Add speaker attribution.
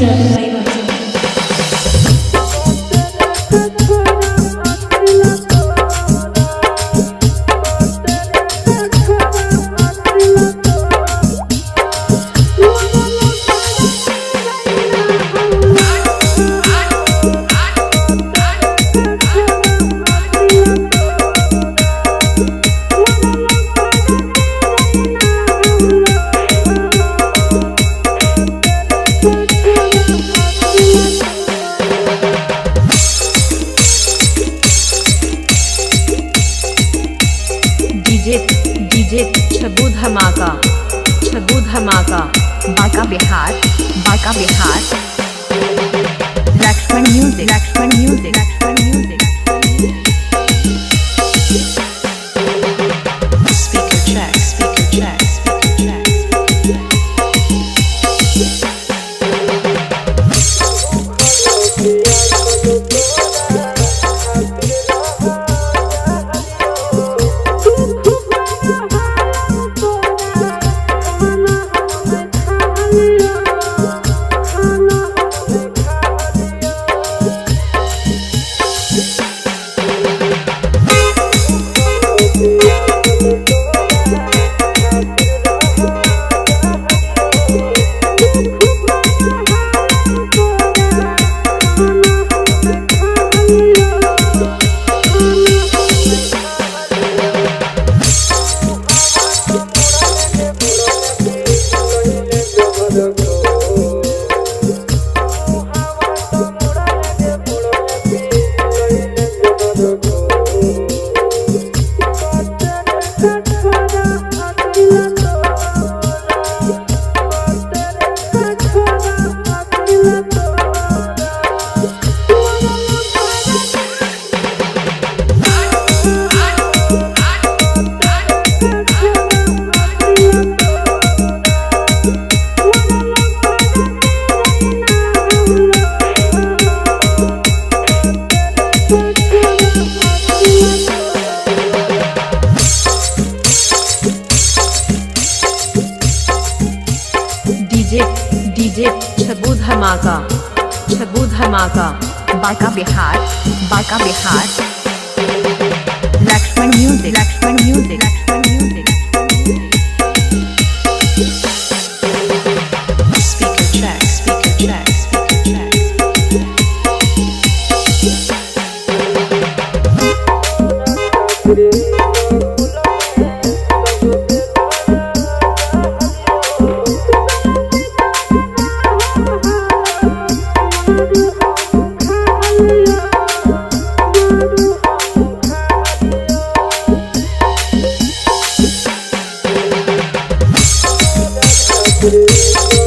Speaker 1: to DJ DJ Chhabu धमाका छबू धमाका
Speaker 2: Banka Bihar Banka Bihar. Laxman music Laxman music
Speaker 1: DJ DJ Chhabu धमाका छबू धमाका।
Speaker 2: Banka Bihar Banka Bihar. Laxman music Laxman music Laxman music Thank you. Música